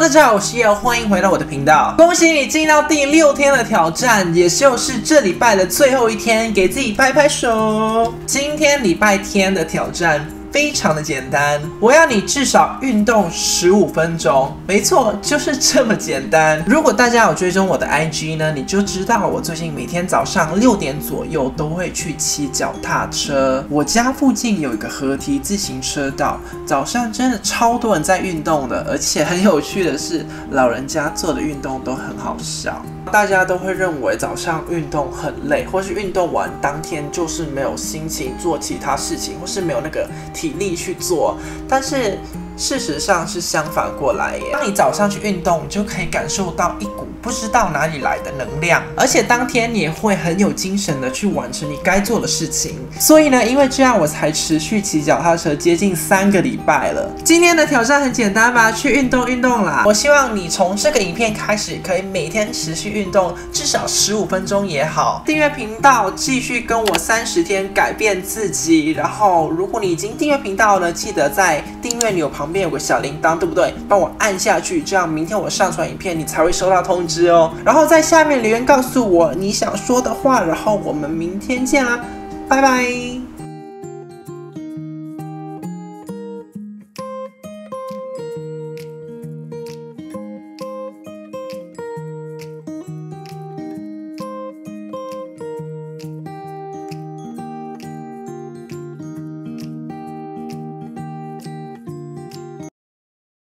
大家好，我是叶，欢迎回到我的频道。恭喜你进到第六天的挑战，也就是这礼拜的最后一天，给自己拍拍手。今天礼拜天的挑战。非常的简单，我要你至少运动十五分钟，没错，就是这么简单。如果大家有追踪我的 IG 呢，你就知道我最近每天早上六点左右都会去骑脚踏车。我家附近有一个合体自行车道，早上真的超多人在运动的，而且很有趣的是，老人家做的运动都很好笑。大家都会认为早上运动很累，或是运动完当天就是没有心情做其他事情，或是没有那个体力去做，但是。事实上是相反过来耶。当你早上去运动，你就可以感受到一股不知道哪里来的能量，而且当天你也会很有精神的去完成你该做的事情。所以呢，因为这样我才持续骑脚踏车接近三个礼拜了。今天的挑战很简单吧？去运动运动啦！我希望你从这个影片开始，可以每天持续运动，至少十五分钟也好。订阅频道，继续跟我三十天改变自己。然后，如果你已经订阅频道了，记得在订阅钮旁。边有个小铃铛，对不对？帮我按下去，这样明天我上传影片，你才会收到通知知哦。然后在下面留言告诉我你想说的话，然后我们明天见啦，拜拜。